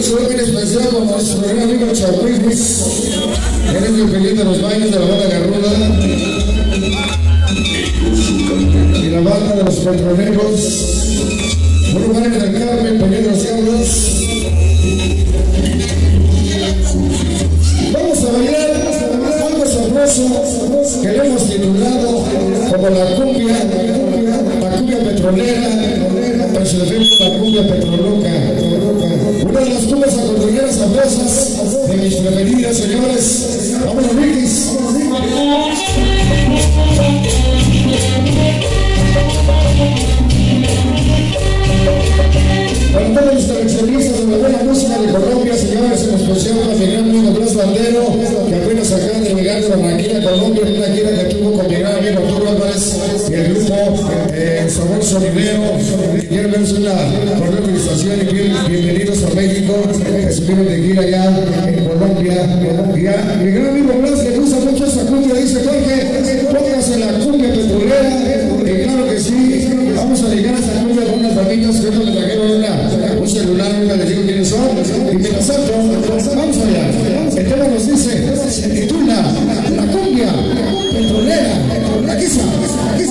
Soy muy especial con nuestro gran amigo Chapuis. Eres el feliz de los baños de la banda Garruda. Y la banda de los petroleros. Muy buena del Carmen, Peñero Ciarros. Vamos a bailar algo sabroso que le hemos titulado como la cumbia, la cumbia petrolera, pero se refiere a la cumbia petroloca. De las acordeoneras sabrosas de mis preferidas, señores. Vámonos, Rickies. Para todos los coleccionistas de la buena música de Colombia, señores, en especial gran amigo Blas Bandero, que apenas acaba de llegar de Barranquilla, Colombia, una gira que eh. Quiero cordial bienvenidos a México, estuvieron de gira allá en Colombia. Y a mi gran amigo Blas le gusta mucho esta cumbia, dice Jorge, póngase la cumbia petrolera. Y claro que sí, vamos a llegar a esta cumbia con unas damitas que me trajeron una, un celular, una les digo quiénes son, y me las saco. Vamos allá. El tema nos dice, se titula La cumbia petrolera. Aquí está, aquí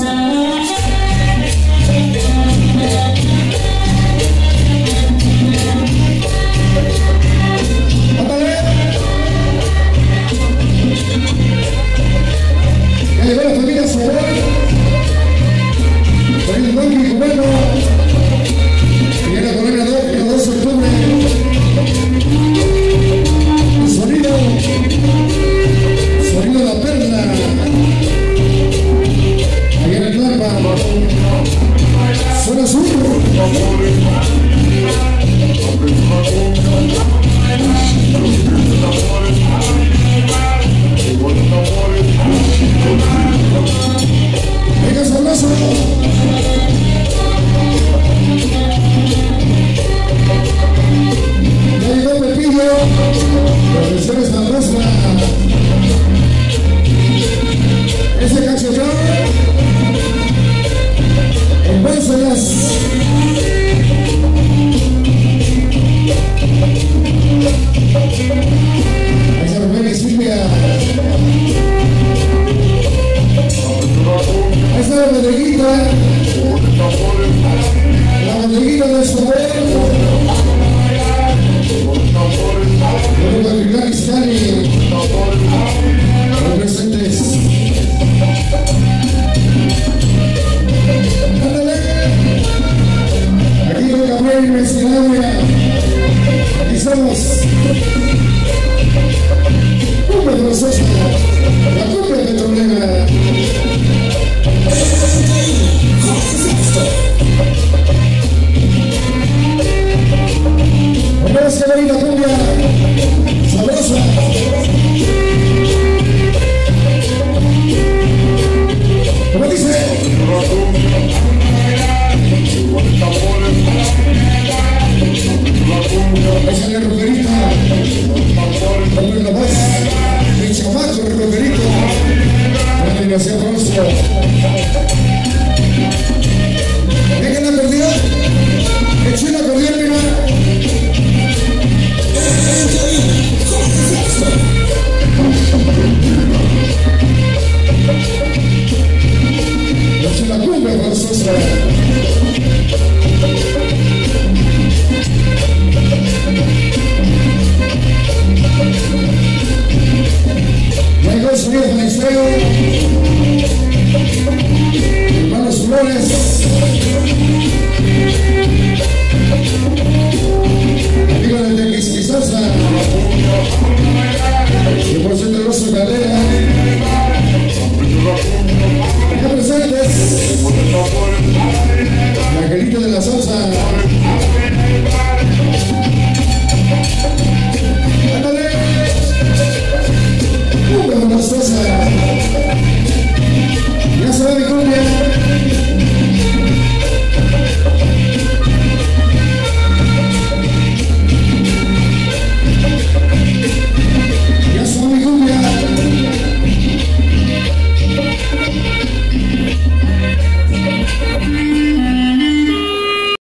la bodeguita. La bodeguita de su. Aquí con Gabriel Messinagua. Aquí estamos. Cumbia Vamos a ver una cumbia sabrosa. Dice. Es el roquerito. La voz. Mi chamaco, el roquerito. La. Presentes, la angelita de la salsa.